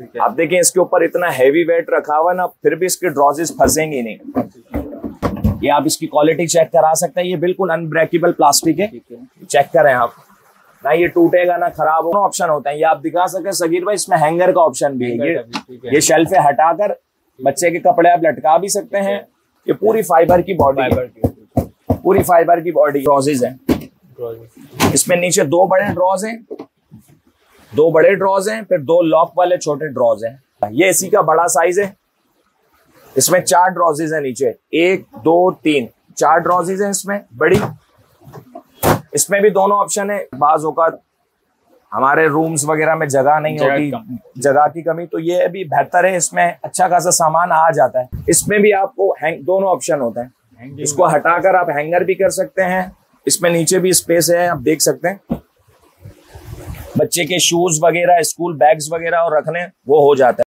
है। आप देखें इसके ऊपर इतना हैवी वेट रखा हुआ है ना फिर भी इसके ड्रॉजेस फंसेंगे नहीं। ये आप इसकी क्वालिटी चेक करा सकते हैं। ये बिल्कुल अनब्रेकेबल प्लास्टिक है। है। चेक करें आप। ना ये टूटेगा ना खराब होना ऑप्शन होता है। ये आप दिखा सके सगीर भाई इसमें हैंगर का ऑप्शन भी है। ये है। ये शेल्फ हटाकर बच्चे के कपड़े आप लटका भी सकते हैं। ये पूरी फाइबर की बॉडी पूरी फाइबर की बॉडी ड्रॉजेज है। इसमें नीचे दो बड़े ड्रॉज हैं। दो बड़े ड्रॉज हैं फिर दो लॉक वाले छोटे ड्रॉज हैं। ये इसी का बड़ा साइज़ है। इसमें चार ड्रॉजेज है नीचे। एक दो तीन। चार ड्रॉजेज हैं इसमें बड़ी। इसमें भी दोनों ऑप्शन है। बाज औकात हमारे रूम्स वगैरह में जगह नहीं होती जगह की कमी तो ये भी बेहतर है। इसमें अच्छा खासा सामान आ जाता है। इसमें भी आपको हैंग दोनों ऑप्शन होते हैं। इसको हटाकर आप हैंगर भी कर सकते हैं। इसमें नीचे भी स्पेस है आप देख सकते हैं। बच्चे के शूज़ वगैरह स्कूल बैग्स वगैरह और रखने वो हो जाता है।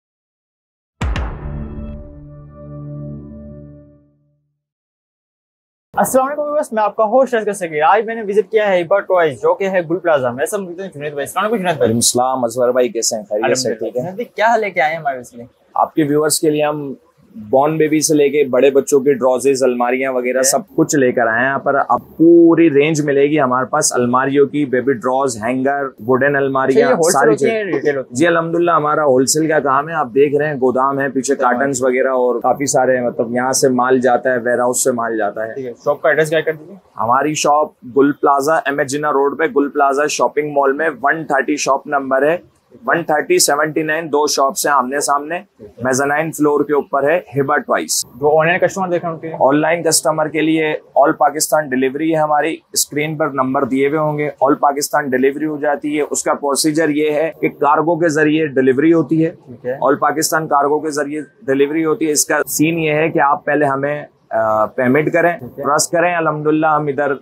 बस मैं आपका होस्ट असगर सगीर आज मैंने विज़िट किया है हिबा टॉयज जो कि है गुल प्लाजा मैं। सब जुनेद भाई। अस्सलाम जुनेद भाई। इस्लाम असवर भाई कैसे हैं? खैरियत से ठीक है? क्या लेके आए हैं हमारे इसलिए आपके व्यूअर्स के लिए हम बॉर्न बेबी से लेके बड़े बच्चों के ड्रॉजेज अलमारियाँ वगैरह सब कुछ लेकर आए हैं। यहाँ पर अब पूरी रेंज मिलेगी हमारे पास। अलमारियों की बेबी ड्रॉज हैंगर वुडन अलमारियाँ सारी चीज़ें। है? जी अलहमदुल्ला हमारा होलसेल का काम है। आप देख रहे हैं गोदाम है पीछे कार्टन वगैरह और काफ़ी सारे मतलब यहाँ से माल जाता है वेयर हाउस से माल जाता है। है है शॉप का एड्रेस क्या कर दीजिए? हमारी शॉप गुल प्लाजा एम रोड पे गुल प्लाजा शॉपिंग मॉल में 130 शॉप नंबर है। 130 79 दो शॉप से आमने सामने मेजनाइन फ्लोर के ऊपर है हिबा ट्वाइस जो ऑनलाइन कस्टमर देख रहे उनके ऑनलाइन कस्टमर के लिए ऑल पाकिस्तान डिलीवरी है हमारी। स्क्रीन पर नंबर दिए हुए होंगे। ऑल पाकिस्तान डिलीवरी हो जाती है। उसका प्रोसीजर ये है कि कार्गो के ज़रिए डिलीवरी होती है। ऑल पाकिस्तान कार्गो के ज़रिए डिलीवरी होती है। इसका सीन ये है कि आप पहले हमें पेमेंट करें ट्रस्ट करें। अलहमदुल्ला हम इधर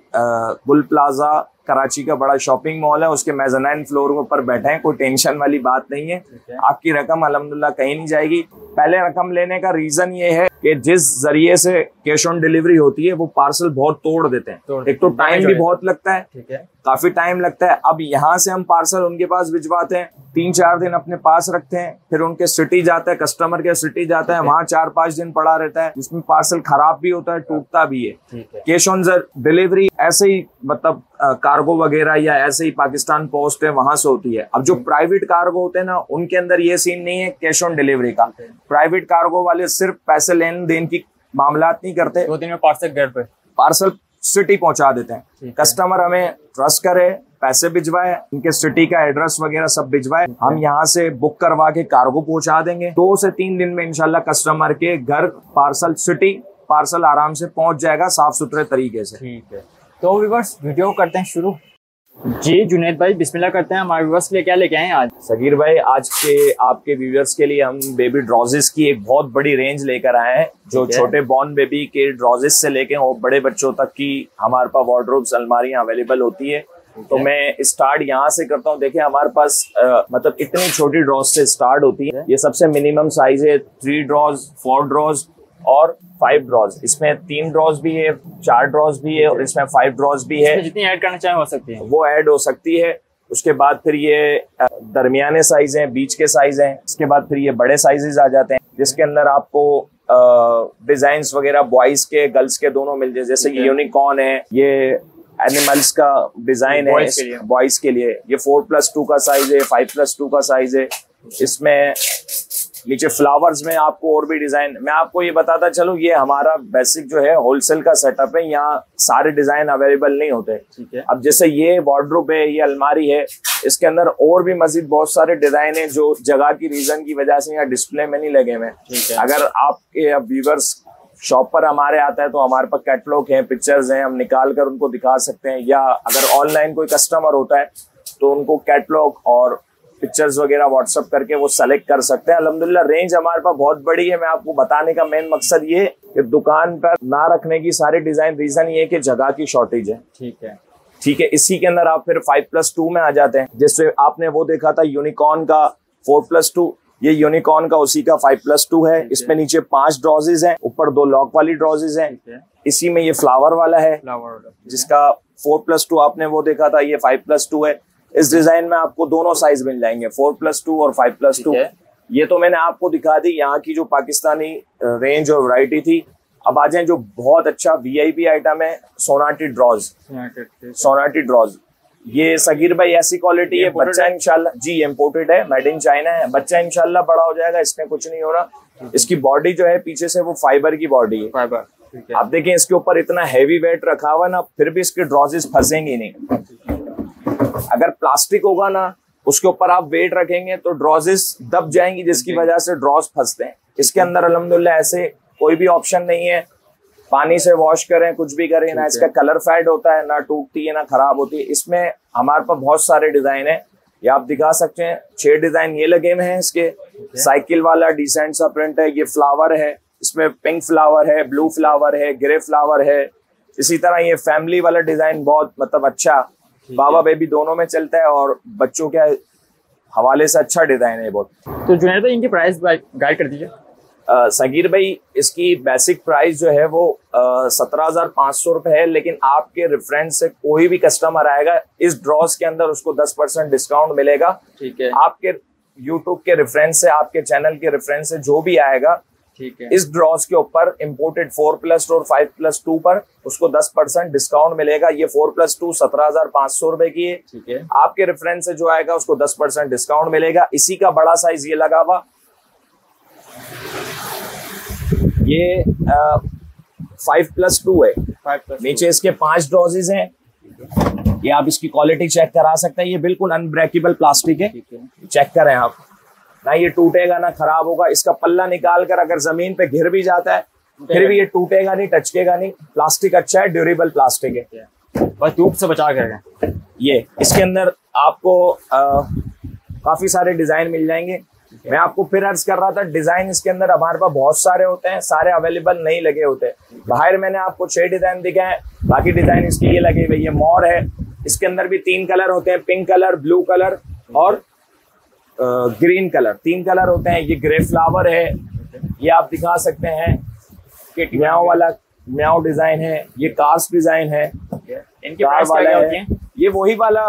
गुल प्लाजा कराची का बड़ा शॉपिंग मॉल है उसके मेजनाइन फ्लोर पर ऊपर बैठे हैं कोई टेंशन वाली बात नहीं है। आपकी रकम अलहमदुल्ला कहीं नहीं जाएगी। पहले रकम लेने का रीजन ये है कि जिस ज़रिए से कैश ऑन डिलीवरी होती है वो पार्सल बहुत तोड़ देते तोड़ हैं एक तो टाइम भी बहुत लगता है। ठीक है। काफ़ी टाइम लगता है। अब यहाँ से हम पार्सल उनके पास भिजवाते हैं। तीन चार दिन अपने पास रखते हैं। फिर उनके सिटी जाता है कस्टमर के सिटी जाता है वहाँ चार पाँच दिन पड़ा रहता है। उसमें पार्सल खराब भी होता है टूटता भी है। कैश ऑन डिलीवरी ऐसे ही मतलब कार्गो वगैरह या ऐसे ही पाकिस्तान पोस्ट है वहाँ से होती है। अब जो प्राइवेट कार्गो होते हैं ना उनके अंदर ये सीन नहीं है कैश ऑन डिलीवरी का। प्राइवेट कार्गो वाले सिर्फ़ पैसे लेन देन की मामला नहीं करते। दो दिन में पार्सल घर पे। पार्सल सिटी पहुँचा देते हैं। कस्टमर हमें ट्रस्ट करे पैसे भिजवाए उनके सिटी का एड्रेस वगैरह सब भिजवाए। हम यहाँ से बुक करवा के कार्गो पहुँचा देंगे। दो से तीन दिन में इंशाल्लाह कस्टमर के घर पार्सल सिटी पार्सल आराम से पहुँच जाएगा साफ़ सुथरे तरीके से। ठीक है। तो व्यूवर्स वीडियो करते हैं शुरू। जी जुनेद भाई बिस्मिल्लाह करते हैं हमारे व्यूवर्स के लिए। क्या लेके आए हैं आज? सगीर भाई आज के आपके व्यूअर्स के लिए हम बेबी ड्रॉजेस की एक बहुत बड़ी रेंज लेकर आए हैं जो छोटे बॉर्न बेबी के ड्रॉजेस से लेके वो बड़े बच्चों तक की हमारे पास वार्ड्रोब्स अलमारियाँ अवेलेबल होती है। तो मैं स्टार्ट यहाँ से करता हूँ। देखिए हमारे पास अ, मतलब इतनी छोटी ड्रॉज से स्टार्ट होती है। ये सबसे मिनिमम साइज़ है थ्री ड्रॉज फोर ड्रॉज और फाइव ड्रॉज इसमें तीन ड्रॉज भी है चार ड्रॉज भी है और इसमें फाइव ड्रॉज भी है। जितनी ऐड करना चाहे हो सकती है। वो ऐड हो सकती है। उसके बाद फिर ये दरमियाने साइज़ हैं बीच के साइज़ हैं। इसके बाद फिर ये बड़े साइजेस आ जाते हैं जिसके अंदर आपको डिज़ाइन वगैरह बॉयज़ के गर्ल्स के दोनों मिल जाए। जैसे ये यूनिकॉर्न है ये एनिमल्स का डिज़ाइन है बॉयज़ के लिए। ये फोर प्लस टू का साइज़ है फाइव प्लस टू का साइज़ है। इसमें नीचे फ्लावर्स में आपको और भी डिज़ाइन मैं आपको ये बताता चलूँ ये हमारा बेसिक जो है होलसेल का सेटअप है यहाँ सारे डिज़ाइन अवेलेबल नहीं होते। ठीक है। अब जैसे ये वार्ड्रोब है ये अलमारी है इसके अंदर और भी मजीद बहुत सारे डिज़ाइन है जो जगह की रीजन की वजह से यहाँ डिस्प्ले में नहीं लगे हुए अगर आपके व्यूवर्स शॉप पर हमारे आता है तो हमारे पास कैटलॉग है पिक्चर्स हैं हम निकाल कर उनको दिखा सकते हैं या अगर ऑनलाइन कोई कस्टमर होता है तो उनको कैटलॉग और पिक्चर्स वगैरह व्हाट्सअप करके वो सेलेक्ट कर सकते हैं। अलहमदुल्ला रेंज हमारे पास बहुत बड़ी है। मैं आपको बताने का मेन मकसद ये कि दुकान पर ना रखने की सारी डिज़ाइन रीजन ये है कि जगह की शॉर्टेज है। ठीक है। ठीक है इसी के अंदर आप फिर फाइव प्लस टू में आ जाते हैं। जिससे आपने वो देखा था यूनिकॉर्न का फोर प्लस टू ये यूनिकॉर्न का उसी का फाइव प्लस टू है। इसमें नीचे पाँच ड्रॉजेज हैं। ऊपर दो लॉक वाली ड्रॉजेज हैं। इसी में ये फ्लावर वाला है। फ्लावर जिसका फोर प्लस टू आपने वो देखा था ये फाइव प्लस टू है। इस डिज़ाइन में आपको दोनों साइज़ मिल जाएँगे फोर प्लस टू और फाइव प्लस टू ये तो मैंने आपको दिखा दी यहाँ की जो पाकिस्तानी रेंज और वैरायटी थी। अब आ जाए जो बहुत अच्छा वीआईपी आइटम है सोनाटी ड्रॉज सोनाटी ड्रॉज ये सगीर भाई ऐसी क्वालिटी है बच्चा इंशाल्लाह जी इम्पोर्टेड है मेड इन चाइना है। बच्चा इंशाल्लाह बड़ा हो जाएगा इसमें कुछ नहीं हो रहा। इसकी बॉडी जो है पीछे से वो फाइबर की बॉडी है। फाइबर आप देखें इसके ऊपर इतना हैवी वेट रखा हुआ ना फिर भी इसके ड्रॉजेस फंसेंगे नहीं। अगर प्लास्टिक होगा ना उसके ऊपर आप वेट रखेंगे तो ड्रॉजेस दब जाएँगी जिसकी वजह से ड्रॉज फंसते हैं। इसके अंदर अलहमदुल्ला ऐसे कोई भी ऑप्शन नहीं है। पानी से वॉश करें कुछ भी करें ना इसका कलर फेड होता है ना टूटती है ना खराब होती है। इसमें हमारे पास बहुत सारे डिज़ाइन है। ये आप दिखा सकते हैं। छह डिज़ाइन ये लगे हुए हैं इसके। साइकिल वाला डिसेंट सा प्रिंट है ये फ्लावर है। इसमें पिंक फ्लावर है ब्लू फ्लावर है ग्रे फ्लावर है। इसी तरह ये फैमिली वाला डिज़ाइन बहुत मतलब अच्छा बाबा बेबी दोनों में चलता है और बच्चों के हवाले से अच्छा डिज़ाइन है बहुत। तो जुनेद भाई इनकी प्राइस गाइड कर दीजिए। सगीर भाई इसकी बेसिक प्राइस जो है वो सत्रह हज़ार पाँच सौ रुपए है लेकिन आपके रेफरेंस से कोई भी कस्टमर आएगा इस ड्रॉस के अंदर उसको दस परसेंट डिस्काउंट मिलेगा। ठीक है। आपके यूट्यूब के रेफरेंस से आपके चैनल के रेफरेंस से जो भी आएगा इस ड्रॉस के ऊपर इम्पोर्टेड फोर प्लस टू और फाइव प्लस टू पर उसको दस परसेंट डिस्काउंट मिलेगा। ये फोर प्लस टू सत्रह हज़ार पाँच सौ रुपए की है। ठीक है। आपके रेफरेंस से जो आएगा उसको दस परसेंट डिस्काउंट मिलेगा। इसी का बड़ा साइज़ ये लगा हुआ। ये फाइव प्लस टू है। नीचे इसके पाँच ड्रॉजेज हैं। ये आप इसकी क्वालिटी चेक करा सकते हैं। ये बिल्कुल अनब्रेकेबल प्लास्टिक है। है। चेक करें आप। ना ये टूटेगा ना खराब होगा। इसका पल्ला निकाल कर अगर ज़मीन पे घिर भी जाता है फिर भी ये टूटेगा नहीं टचकेगा नहीं। प्लास्टिक अच्छा है ड्यूरेबल प्लास्टिक है। बस धूप से बचा कर ये इसके अंदर आपको आ, काफ़ी सारे डिज़ाइन मिल जाएँगे। मैं आपको फिर अर्ज़ कर रहा था डिज़ाइन इसके अंदर हमारे पास बहुत सारे होते हैं सारे अवेलेबल नहीं लगे होते। बाहर मैंने आपको छह डिज़ाइन दिखाए बाकी डिज़ाइन इसके ये लगे हुए ये मोर है। इसके अंदर भी तीन कलर होते हैं पिंक कलर ब्लू कलर और ग्रीन कलर। तीन कलर होते हैं। ये ग्रे फ्लावर है। ये आप दिखा सकते हैं म्याओ वाला म्याओ डिज़ाइन है। ये कास्ट डिज़ाइन है। इनकी प्राइस होती है? ये वही वाला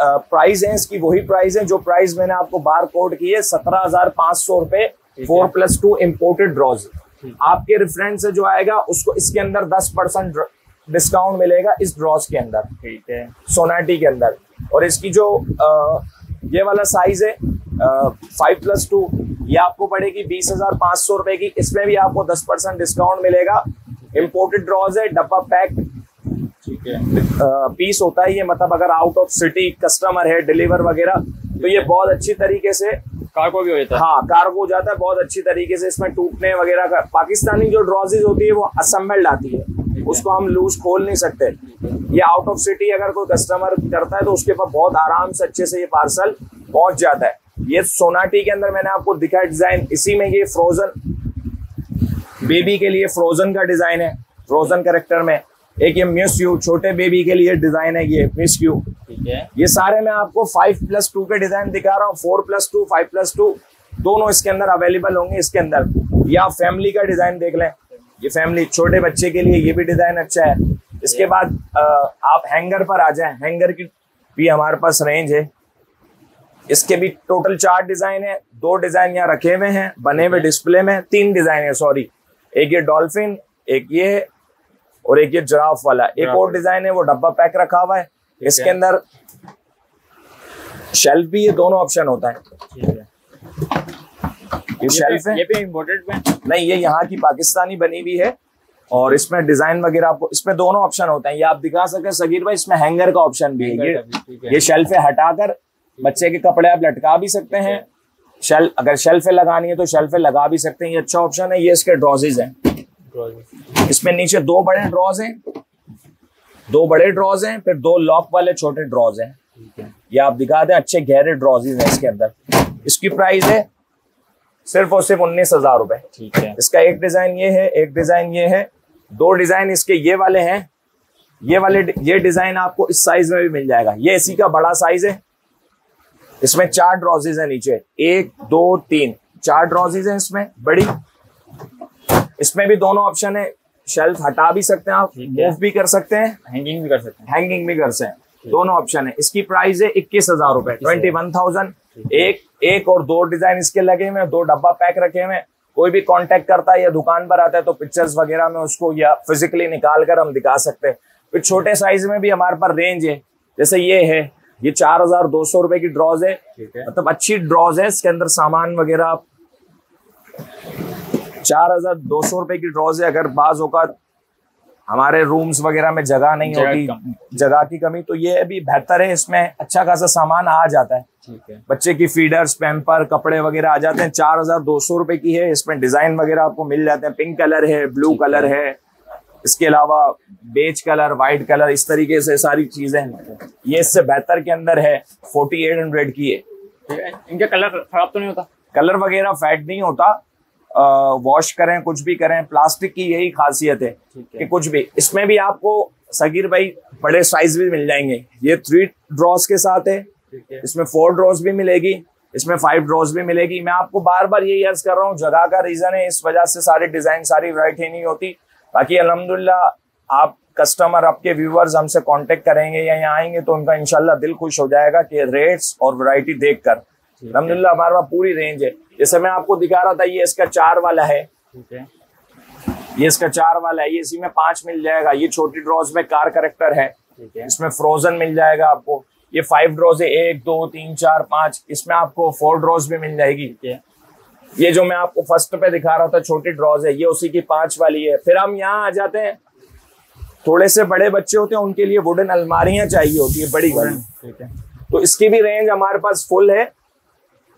प्राइस है। इसकी वही प्राइस है जो प्राइस मैंने आपको बार कोड की है। सत्रह हज़ार पाँच सौ रुपए four plus two imported drawers आपके रेफरेंस से जो आएगा उसको इसके अंदर दस परसेंट डिस्काउंट मिलेगा इस ड्रॉज के अंदर। ठीक है। सोनाटी के अंदर। और इसकी जो आ, ये वाला साइज़ है फाइव प्लस टू ये आपको पड़ेगी बीस हज़ार पाँच सौ रुपए की। इसमें भी आपको दस परसेंट डिस्काउंट मिलेगा। इम्पोर्टेड ड्रॉज है डब्बा पैक ठीक है। पीस होता है ये। मतलब अगर आउट ऑफ़ सिटी कस्टमर है डिलीवर वगैरह तो ये बहुत अच्छी तरीके से कार्गो भी हो जाता है। हाँ कार्गो हो जाता है बहुत अच्छी तरीके से इसमें टूटने वगैरह का। पाकिस्तानी जो ड्रॉजेज होती है वो असम्बल्ड आती है। उसको हम लूज खोल नहीं सकते। ये आउट ऑफ़ सिटी अगर कोई कस्टमर करता है तो उसके पास बहुत आराम से अच्छे से ये पार्सल पहुँच जाता है। ये सोनाटी के अंदर मैंने आपको दिखाया डिज़ाइन इसी में ये फ्रोजन बेबी के लिए फ्रोजन का डिज़ाइन है फ्रोजन करेक्टर में। एक ये मिस यू छोटे बेबी के लिए डिज़ाइन है ये मिस यू ठीक है। ये सारे मैं आपको फाइव प्लस टू के डिज़ाइन दिखा रहा हूँ four plus two five plus two दोनों इसके अंदर अवेलेबल होंगे इसके अंदर। या फैमिली का डिज़ाइन देख लें। ये फैमिली छोटे बच्चे के लिए ये भी डिज़ाइन अच्छा है। इसके बाद आ, आप हैंगर पर आ जाए। हैंगर की भी हमारे पास रेंज है। इसके भी टोटल चार डिज़ाइन है। दो डिज़ाइन यहाँ रखे हुए हैं बने हुए डिस्प्ले में। तीन डिज़ाइन है सॉरी एक ये डॉल्फिन एक ये और एक ये जराफ वाला। एक और डिज़ाइन है वो डब्बा पैक रखा हुआ है। इसके अंदर शेल्फ भी ये दोनों ऑप्शन होता है। है। ये शेल्फ है। ये भी इम्पोर्टेड में नहीं ये यहाँ की पाकिस्तानी बनी हुई है और इसमें डिज़ाइन वगैरह आपको इसमें दोनों ऑप्शन होते हैं। ये आप दिखा सकते हैं सगीर भाई इसमें हैंगर का ऑप्शन भी है। ये ये शेल्फ हटाकर बच्चे के कपड़े आप लटका भी सकते हैं। शेल्फ अगर शेल्फ लगानी है तो शेल्फ लगा भी सकते हैं। ये अच्छा ऑप्शन है। ये इसके ड्रॉजेज हैं। इसमें नीचे दो बड़े ड्रॉज हैं। दो बड़े ड्रॉज हैं फिर दो लॉक वाले छोटे ड्रॉज हैं। है। ये आप दिखा दें अच्छे गहरे ड्रॉजेज हैं इसके अंदर। इसकी प्राइस है सिर्फ़ और सिर्फ़ उन्नीस हज़ार रुपए। ठीक है। इसका एक डिज़ाइन ये है एक डिज़ाइन ये है। दो डिज़ाइन इसके ये वाले हैं। ये वाले ये डिज़ाइन आपको इस साइज़ में भी मिल जाएगा। ये इसी का बड़ा साइज़ है। इसमें चार ड्रॉजेज है नीचे। एक दो तीन। चार ड्रॉजेज है इसमें बड़ी। इसमें भी दोनों ऑप्शन है। शेल्फ हटा भी सकते हैं आप मूव भी कर सकते हैं। हैंगिंग भी कर सकते हैं। हैंगिंग भी कर सकते हैं। दोनों ऑप्शन है। इसकी प्राइस है इक्कीस हज़ार रुपए ट्वेंटी वन थाउज़ेंड एक एक और दो डिज़ाइन इसके लगे हुए हैं दो डब्बा पैक रखे हुए कोई भी कांटेक्ट करता है या दुकान पर आता है तो पिक्चर्स वगैरह में उसको या फिजिकली निकाल कर हम दिखा सकते हैं। फिर छोटे साइज़ में भी हमारे पास रेंज है। जैसे ये है ये चार हज़ार दो सौ रुपए की ड्रॉज है। है। मतलब अच्छी ड्रॉज है इसके अंदर सामान वगैरह चार हज़ार दो सौ रुपए की ड्रॉज है। अगर बाज औकात हमारे रूम्स वगैरह में जगह नहीं होती जगह की कमी तो ये अभी बेहतर है इसमें अच्छा खासा सामान आ जाता है। ठीक है। बच्चे की फीडर्स पैम्पर कपड़े वगैरह आ जाते हैं चार हज़ार दो सौ रुपए की है इसमें डिज़ाइन वगैरह आपको मिल जाते हैं पिंक कलर है ब्लू कलर है। इसके अलावा बेज कलर व्हाइट कलर इस तरीके से सारी चीज़ें हैं। ये इससे बेहतर के अंदर है फोर्टी एट हंड्रेड की है। ठीक है। इनका कलर खराब तो नहीं होता? कलर वगैरह फैट नहीं होता वॉश करें कुछ भी करें प्लास्टिक की यही खासियत है कि कुछ भी। इसमें भी आपको सगीर भाई बड़े साइज़ भी मिल जाएँगे। ये थ्री ड्रॉस के साथ है। इसमें फोर ड्रॉज भी मिलेगी। इसमें फाइव ड्रॉज भी मिलेगी। मैं आपको बार बार यही अर्ज़ कर रहा हूँ जगह का रीजन है इस वजह से सारे डिज़ाइन सारी वैरायटी नहीं होती। बाकी अलहमदुल्ला आप कस्टमर आपके व्यूअर्स हमसे कांटेक्ट करेंगे या यहाँ आएँगे तो उनका इंशाल्लाह दिल खुश हो जाएगा कि रेट्स और वैरायटी देखकर अलहमदुल्ला हमारे पास पूरी रेंज है। जैसे मैं आपको दिखा रहा था ये इसका चार वाला है। ठीक है। ये इसका चार वाला है ये इसी में पाँच मिल जाएगा। ये छोटी ड्रॉज में कार करेक्टर है। ठीक है। इसमें फ्रोजन मिल जाएगा आपको। ये फाइव ड्रॉज है एक दो तीन चार पाँच। इसमें आपको फोर ड्रॉज भी मिल जाएगी। ठीक है। ये जो मैं आपको फ़र्स्ट पे दिखा रहा था छोटी ड्रॉज है ये उसी की पाँच वाली है। फिर हम यहाँ आ जाते हैं। थोड़े से बड़े बच्चे होते हैं उनके लिए वुडन अलमारियाँ चाहिए होती है बड़ी वाली। ठीक है। तो इसकी भी रेंज हमारे पास फुल है।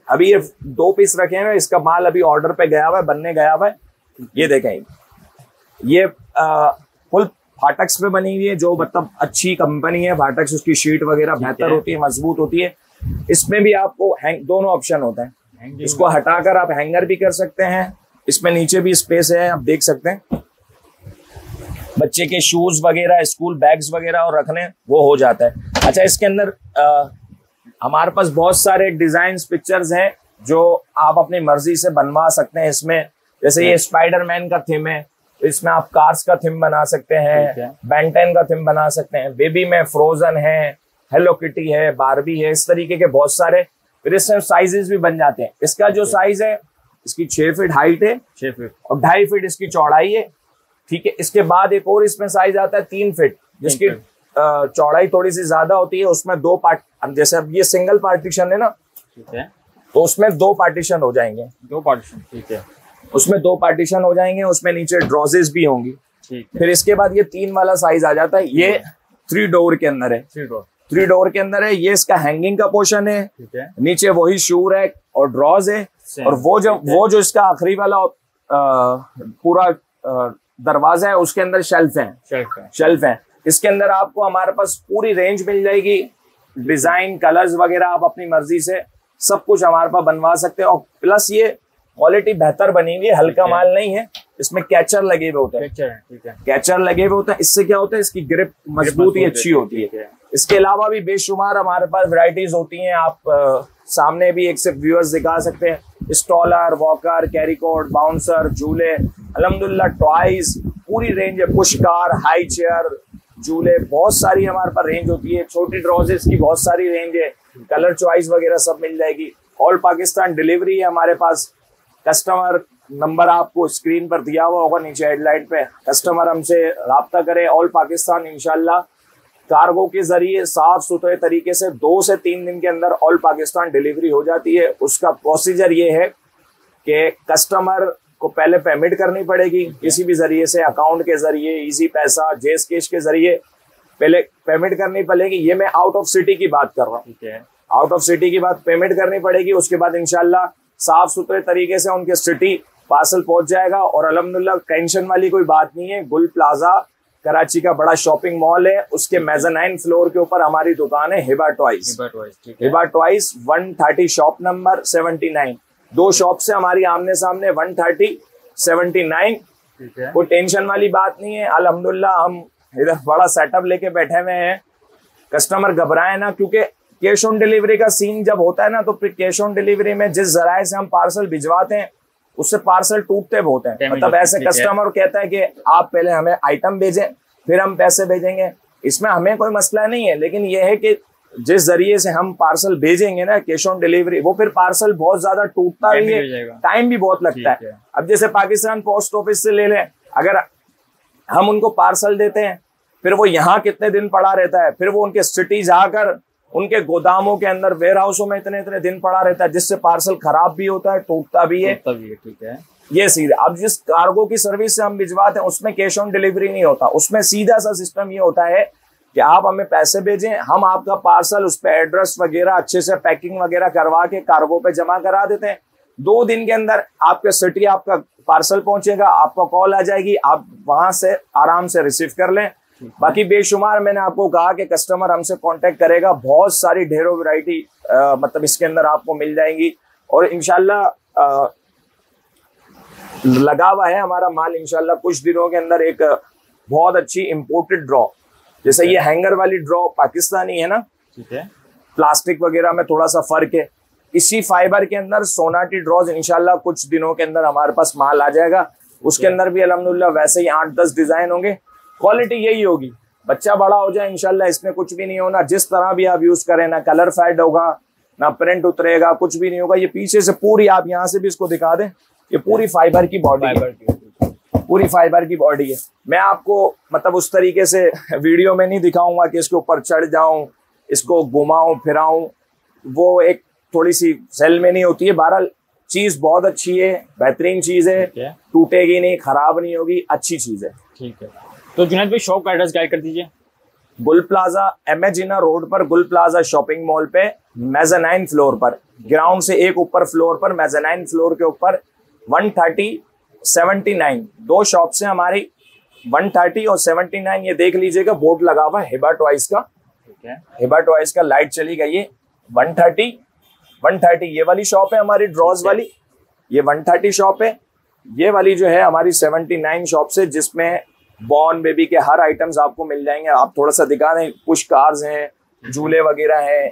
अभी ये दो पीस रखे हैं इसका माल अभी ऑर्डर पे गया हुआ है बनने गया हुआ है। ये देखें। ये फुल फाटक्स पे बनी हुई है जो मतलब अच्छी कंपनी है। फाटक्स उसकी शीट वगैरह बेहतर होती है मज़बूत होती है। इसमें भी आपको दोनों ऑप्शन होते हैं। इसको हटाकर आप हैंगर भी कर सकते हैं। इसमें नीचे भी स्पेस है आप देख सकते हैं। बच्चे के शूज़ वगैरह स्कूल बैग्स वगैरह और रखने वो हो जाता है। अच्छा इसके अंदर हमारे पास बहुत सारे डिज़ाइन पिक्चर्स हैं जो आप अपनी मर्ज़ी से बनवा सकते हैं इसमें। जैसे ये स्पाइडरमैन का थीम है तो इसमें आप कार्स का थीम बना सकते हैं। बेंटेन का थीम बना सकते हैं बेबी में फ्रोजन है हेलो किटी है बारबी है इस तरीके के बहुत सारे। फिर इसमें साइजेस भी बन जाते हैं। इसका जो साइज़ है इसकी छह फीट हाइट है छह फीट और ढाई फीट इसकी चौड़ाई है। ठीक है इसके बाद एक और इसमें साइज़ आता है तीन फीट जिसकी चौड़ाई थोड़ी सी ज़्यादा होती है उसमें दो पार्ट जैसे अब ये सिंगल पार्टीशन है ना ठीक है। तो उसमें दो पार्टीशन हो जाएँगे। दो पार्टीशन ठीक है। उसमें दो पार्टीशन हो जाएँगे उसमें नीचे ड्रॉजेस भी होंगी। ठीक फिर इसके बाद ये तीन वाला साइज़ आ जाता है ये थ्री डोर के अंदर है। थ्री डोर थ्री डोर के अंदर है ये इसका हैंगिंग का पोर्शन है। ठीक है। नीचे वही शू रैक और ड्रॉज है। और वो जो वो जो इसका आखिरी वाला पूरा दरवाज़ा है उसके अंदर शेल्फ है। शेल्फ है। शेल्फ है। इसके अंदर आपको हमारे पास पूरी रेंज मिल जाएगी। डिज़ाइन कलर्स वगैरह आप अपनी मर्ज़ी से सब कुछ हमारे पास बनवा सकते हैं। और प्लस ये क्वालिटी बेहतर बनी हुई है हल्का माल नहीं है। इसमें कैचर लगे हुए होते हैं। है कैचर लगे हुए होते हैं। इससे क्या होता है? इसकी ग्रिप मजबूती अच्छी होती है। इसके अलावा भी बेशुमार हमारे पास वैरायटीज होती हैं। आप अ, सामने भी एक से व्यूअर्स दिखा सकते हैं। स्टॉलर वॉकर कैरिकोट बाउंसर झूले अलहमदुल्ला टॉयज पूरी रेंज है। पुश कार हाई चेयर झूले, बहुत सारी हमारे पास रेंज होती है। छोटी ड्रॉजेस की बहुत सारी रेंज है। कलर चॉइस वगैरह सब मिल जाएगी। ऑल पाकिस्तान डिलीवरी है हमारे पास। कस्टमर नंबर आपको स्क्रीन पर दिया हुआ होगा नीचे हेडलाइन पे। कस्टमर हमसे रबता करे। ऑल पाकिस्तान इंशाल्लाह कार्गो के ज़रिए साफ़ सुथरे तरीके से दो से तीन दिन के अंदर ऑल पाकिस्तान डिलीवरी हो जाती है। उसका प्रोसीजर ये है कि कस्टमर को पहले पेमेंट करनी पड़ेगी किसी भी ज़रिए से अकाउंट के ज़रिए इजी पैसा जेस कैश के ज़रिए पहले पेमेंट करनी पड़ेगी। ये मैं आउट ऑफ़ सिटी की बात कर रहा हूँ। आउट ऑफ़ सिटी की बात पेमेंट करनी पड़ेगी उसके बाद इंशाल्लाह साफ़ सुथरे तरीके से उनके सिटी पार्सल पहुँच जाएगा। और अलहमदुल्ला टेंशन वाली कोई बात नहीं है। गुल प्लाजा कराची का बड़ा शॉपिंग मॉल है। उसके मेजनाइन फ्लोर के ऊपर हमारी दुकान है Hiba toys Hiba toys 130 shop number 79 दो शॉप से हमारी आमने सामने 130 79 ठीक नाइन कोई टेंशन वाली बात नहीं है। अलहमदुल्ला हम इधर बड़ा सेटअप लेके बैठे हुए हैं। कस्टमर घबराए ना क्योंकि कैश ऑन डिलीवरी का सीन जब होता है ना तो फिर कैश ऑन डिलीवरी में जिस जराए से हम पार्सल भिजवाते हैं उससे पार्सल टूटते बहुत हैं। मतलब ऐसे कस्टमर कहता है कि आप पहले हमें आइटम भेजें फिर हम पैसे भेजेंगे। इसमें हमें कोई मसला नहीं है लेकिन यह है कि जिस ज़रिए से हम पार्सल भेजेंगे ना कैश ऑन डिलीवरी वो फिर पार्सल बहुत ज़्यादा टूटता भी है। टाइम भी बहुत लगता है। है। अब जैसे पाकिस्तान पोस्ट ऑफ़िस से ले लें अगर हम उनको पार्सल देते हैं फिर वो यहाँ कितने दिन पड़ा रहता है? फिर वो उनके सिटी जाकर उनके गोदामों के अंदर वेयर हाउसों में इतने इतने दिन पड़ा रहता है जिससे पार्सल खराब भी होता है टूटता भी है। ठीक है। ये सीधा अब जिस कार्गो की सर्विस से हम भिजवाते हैं उसमें कैश ऑन डिलीवरी नहीं होता। उसमें सीधा सा सिस्टम ये होता है कि आप हमें पैसे भेजें, हम आपका पार्सल उस पर एड्रेस वगैरह अच्छे से पैकिंग वगैरह करवा के कार्गो पे जमा करा देते हैं। दो दिन के अंदर आपके सिटी आपका पार्सल पहुंचेगा, आपका कॉल आ जाएगी, आप वहाँ से आराम से रिसीव कर लें। बाकी बेशुमार मैंने आपको कहा कि कस्टमर हमसे कांटेक्ट करेगा, बहुत सारी ढेरों वैरायटी मतलब इसके अंदर आपको मिल जाएँगी। और इनशाला लगा हुआ है हमारा माल इनशाला कुछ दिनों के अंदर एक बहुत अच्छी इंपोर्टेड ड्रॉ जैसे ये हैंगर वाली ड्रॉ पाकिस्तानी है ना? ठीक है। प्लास्टिक वगैरह में थोड़ा सा फ़र्क है। इसी फाइबर के अंदर सोनाटी ड्रॉज इनशाला कुछ दिनों के अंदर हमारे पास माल आ जाएगा। उसके अंदर भी अलहमदुल्ला वैसे ही आठ दस डिज़ाइन होंगे। क्वालिटी यही होगी। बच्चा बड़ा हो जाए इनशाला इसमें कुछ भी नहीं होना। जिस तरह भी आप यूज़ करें ना कलर फेड होगा ना प्रिंट उतरेगा कुछ भी नहीं होगा। ये पीछे से पूरी आप यहाँ से भी इसको दिखा दें। ये पूरी फाइबर की बॉडी है। फाइबर की। पूरी फाइबर की बॉडी है। मैं आपको मतलब उस तरीके से वीडियो में नहीं दिखाऊँगा कि इसके ऊपर चढ़ जाऊँ इसको घुमाऊं फिराऊं। वो एक थोड़ी सी सेल में नहीं होती है। बहरहाल चीज़ बहुत अच्छी है बेहतरीन चीज़ है। टूटेगी नहीं खराब नहीं होगी अच्छी चीज़ है। ठीक है। तो जुनैद भाई शॉप का एड्रेस गाइड कर दीजिए। गुल प्लाजा एम रोड पर गुल प्लाजा शॉपिंग मॉल पे मेजानाइन फ्लोर पर। ग्राउंड से एक ऊपर फ्लोर पर मेजानाइन फ्लोर के ऊपर। 130 79 दो शॉप से हमारी 130 और 79 ये देख लीजिएगा बोर्ड लगा हुआ हिबा टॉइस का। ठीक है। हिबा टॉइस का लाइट चली गई है 130 130 ये वाली शॉप है हमारी ड्रॉज वाली। ये 130 शॉप है। ये वाली जो है हमारी 79 शॉप से जिसमें बॉर्न बेबी के हर आइटम्स आपको मिल जाएँगे। आप थोड़ा सा दिखा दें कुछ कार्स हैं झूले वगैरह हैं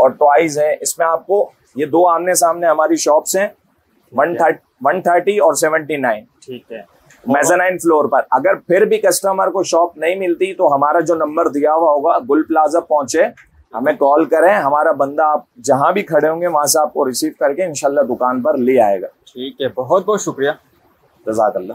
और टॉयज हैं। इसमें आपको ये दो आमने सामने हमारी शॉप्स हैं। वन थर्टी और सेवेंटी नाइन ठीक है। मेजानाइन फ्लोर पर। अगर फिर भी कस्टमर को शॉप नहीं मिलती तो हमारा जो नंबर दिया हुआ होगा गुल प्लाजा पहुँचे। हमें कॉल करें। हमारा बंदा आप जहाँ भी खड़े होंगे वहाँ से आपको रिसीव करके इनशाला दुकान पर ले आएगा। ठीक है। बहुत बहुत शुक्रिया। जजाकल्ला